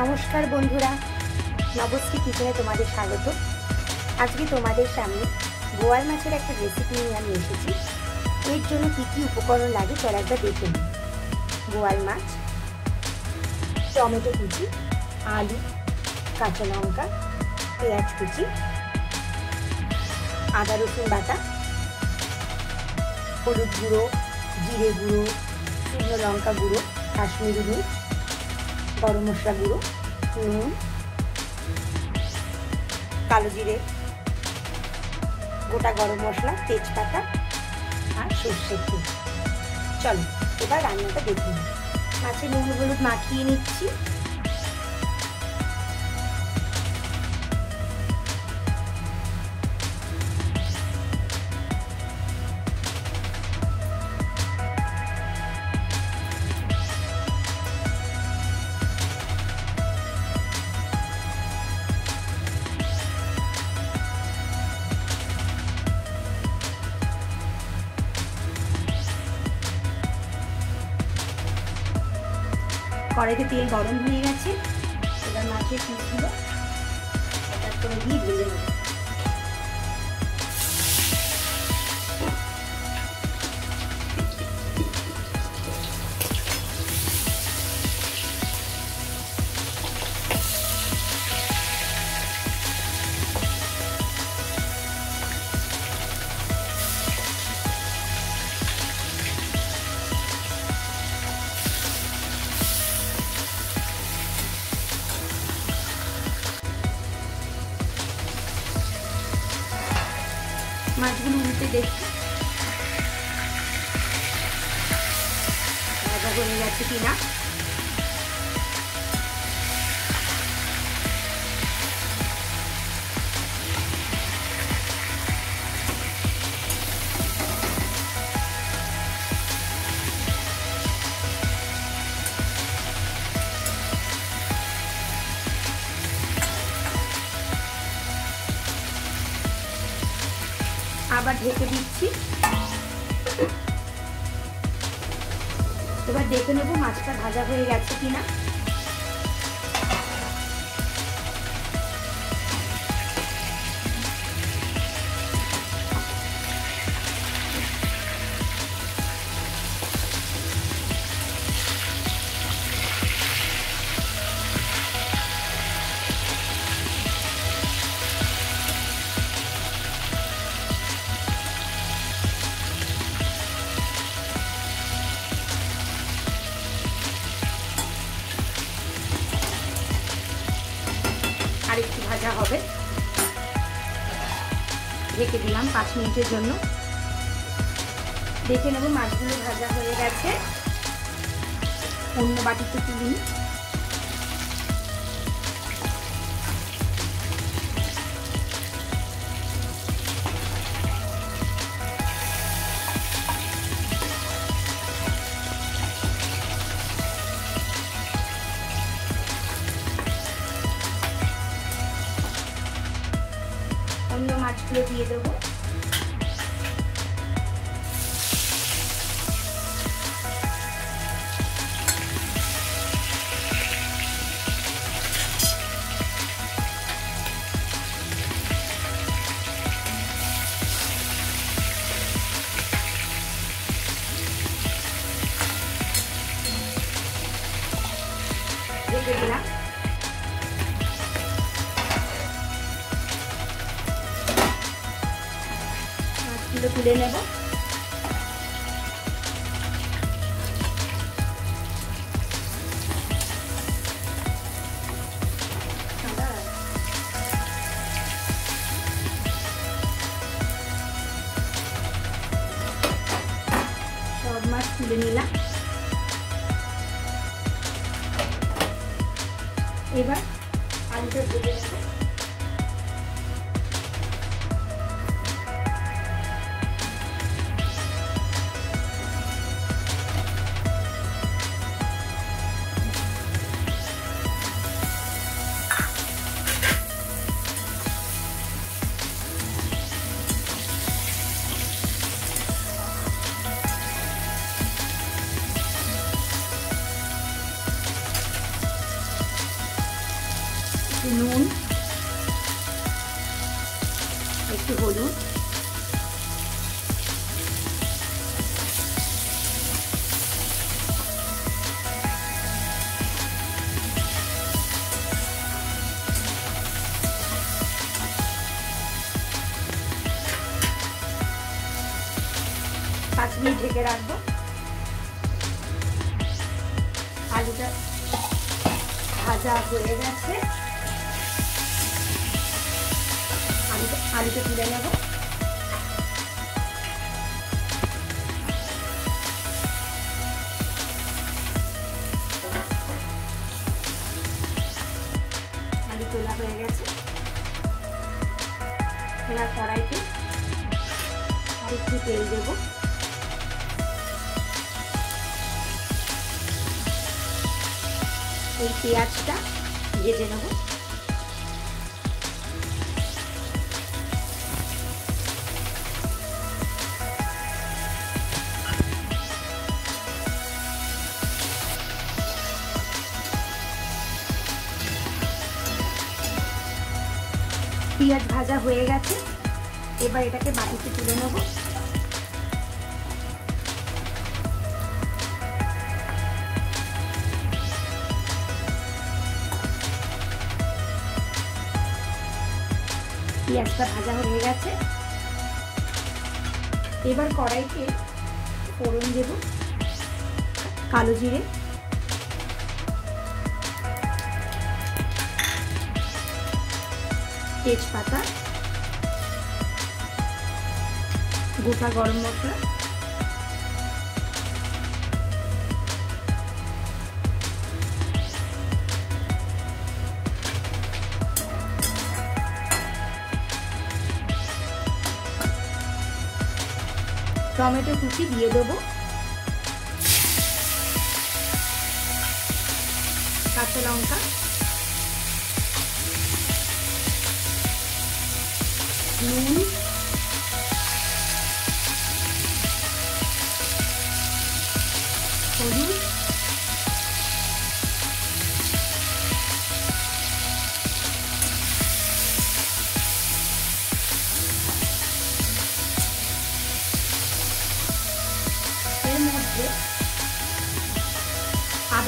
নমস্কার বন্ধুরা। নবশ্রী কিচেনে তোমাদের স্বাগত। আজকে তোমাদের সামনে বোয়াল মাছের একটা রেসিপি নিয়ে আমি এসেছি। এর জন্য কী কী উপকরণ লাগে চল একবার দেখে নিই। বোয়াল মাছ, টমেটো কুচি, আলু, কাঁচা লঙ্কা, পেঁয়াজ কুচি, আদা রসুন বাটা, হলুদ গুঁড়ো, জিরে গুঁড়ো, শুকনো লঙ্কা গুঁড়ো, কাশ্মীরি মির্চ গরম মশলা গুঁড়ো, নুন, কালো জিরে, গোটা গরম মশলা, তেজপাতা আর সর্ষের তেল। চলো, এবার রান্নাটা দেখে নিই। মাছের নুন হলুদ মাখিয়ে নিচ্ছি। কড়াইতে তেল গরম হয়ে গেছে। এবার মাছের পিসগুলো একটা করে দিয়ে ভেজে মাছগুলো উল্টে দেখি ভাজা হয়ে গেছে কিনা? আবার ঢেকে দিচ্ছি। এবার দেখে নেব মাছটা ভাজা হয়ে গেছে কিনা। ভাজা হবে। রেখে দিলাম পাঁচ মিনিটের জন্য। দেখে নেব মাছগুলো ভাজা হয়ে গেছে। অন্য বাটিতে তুলি। মাছগুলো তুলে নেব। তুলে এবার আলুটা ভেজে নেব। পাঁচ মিনিট ঢেকে রাখব। আলুটা ভাজা হয়ে গেছে। আলুটা আলুটা তুলে নেব। আলু তোলা হয়ে গেছে। এবার কড়াইতে আর একটু তেল দেবো। এই পেঁয়াজটা ভেজে নেব। পেঁয়াজ ভাজা হয়ে গেছে। এবার এটাকে বাটিতে তুলে নেব। পেঁয়াজটা ভাজা হয়ে গেছে। এবার কড়াইতে ফোড়ন দেব কালো জিরে। তেজপাতা। গোটা গরম মশলা। টমেটো কুচি দিয়ে দেবো। কাঁচা লঙ্কা। নুন।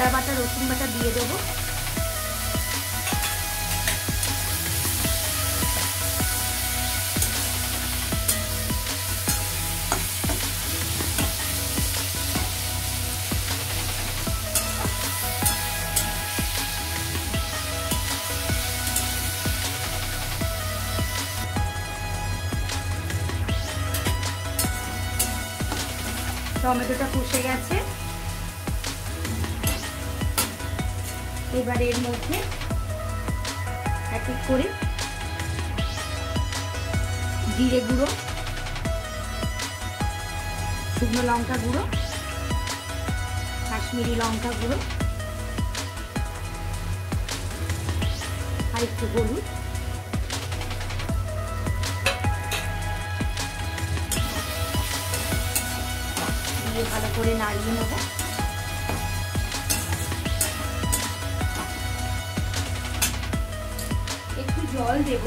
আদা বাটা রসুন বাটা দিয়ে দেবো। টমেটোটা কষে গেছে। এবার এর মধ্যে এক এক করে জিরে গুঁড়ো, শুকনো লঙ্কা গুঁড়ো, কাশ্মীরি লঙ্কা গুঁড়ো আর একটু হলুদ। ভালো করে নাড়িয়ে নেব। জল দেব।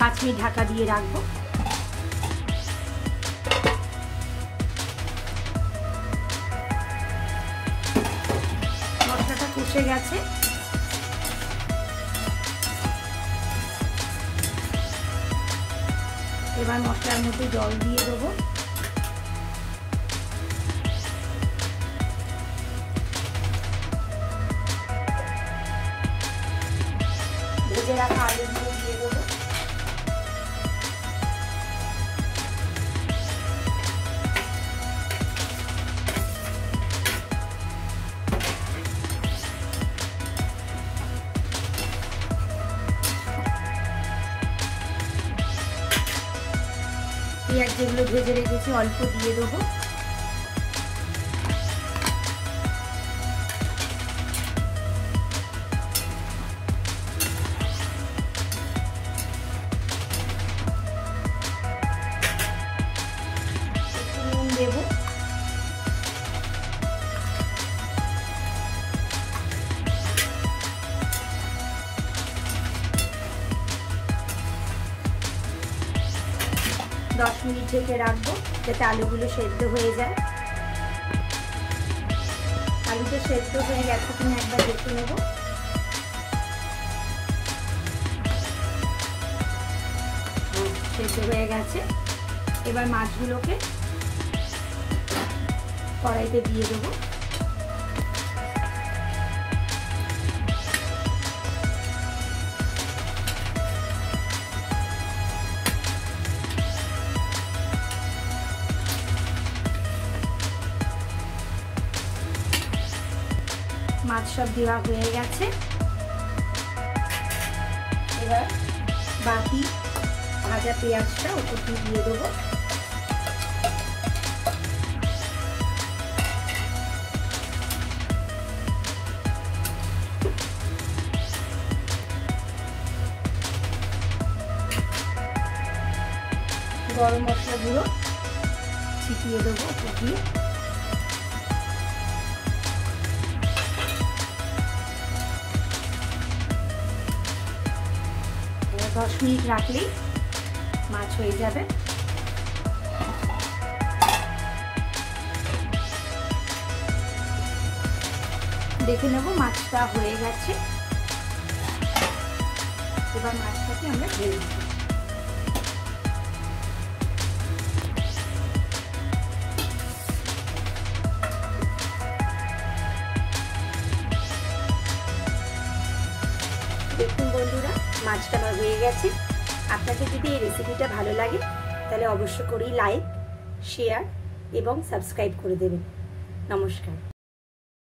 পাঁচ মিনিট ঢাকা দিয়ে রাখব। মশলাটা কষে গেছে। এবার মশলার মধ্যে জল দিয়ে দেবো। ভেজে রাখা আলু দিয়ে ভেজে রেখেছি অল্প দিয়ে দেবো। দশ মিনিট ঢেকে রাখব, যাতে আলুগুলো সেদ্ধ হয়ে যায়। আলুটা সেদ্ধ হয়ে গেছে কিনা একবার দেখে নেব। সেদ্ধ হয়ে গেছে। এবার মাছগুলোকে কড়াইতে দিয়ে দেবো। সব দেওয়া হয়ে গেছে। এবার বাকি ভাজা পেঁয়াজটা ওপর দিয়ে দিয়ে দেবো। গরম মশলা গুঁড়ো ছিটিয়ে দেবো ওপর দিয়ে। দশ মিনিট রাখলেই মাছ হয়ে যাবে। দেখে নেব মাছটা হয়ে গেছে। এবার মাছটাকে আমরা ঢেলে দেবো হয়ে আপনাদের যদি এই রেসিপিটা ভালো লাগে, তাহলে অবশ্য করেই লাইক শেয়ার এবং সাবস্ক্রাইব করে দেবেন। নমস্কার।